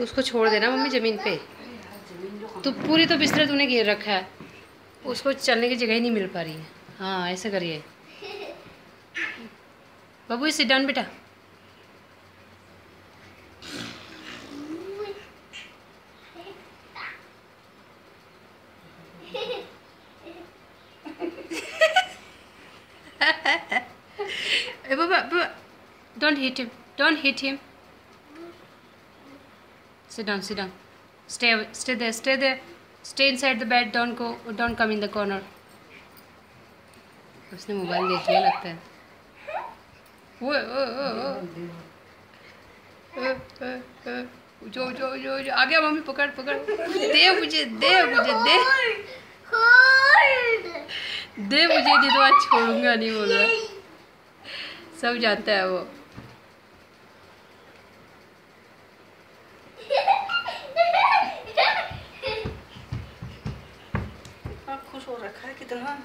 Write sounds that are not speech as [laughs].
तो उसको छोड़ देना मम्मी ज़मीन पे तो पूरी तो बिस्तर तूने घेर रखा है उसको चलने की जगह ही नहीं मिल पा रही है हाँ ऐसे करिए बाबू, इसे डन बेटा [laughs] don't hit him. Don't hit him. Sit down, sit down. Stay, stay there, stay there. Stay inside the bed. Don't go. Don't come in the corner. उसने मोबाइल देख लिया लगता है वो ओ ओ ओ ओ, ओ, ओ, जो जो जो जो आ गया मम्मी पकड़ पकड़ दे मुझे दे मुझे दे दे मुझे नहीं तो आज छोड़ूँगा नहीं बोल रहा सब जाता है वो खुश हो रखा है? कितना?